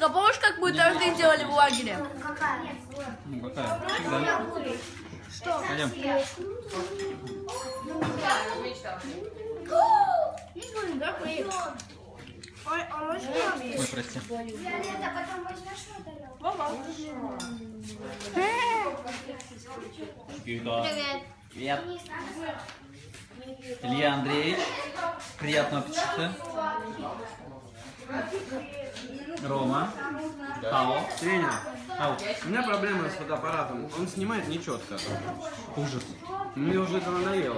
Элька, помнишь, как мы торты делали в лагере? Ну, какая? Да. Пойдем. Ой, а можно? Ой, прости. Виолетта, потом возьмешь тарелку? Привет. Привет. Илья Андреевич. Приятного аппетита. Рома. Ау. Тренер, Ау. у меня проблема с фотоаппаратом. Он снимает нечетко. Ужас. Мне уже это надоело.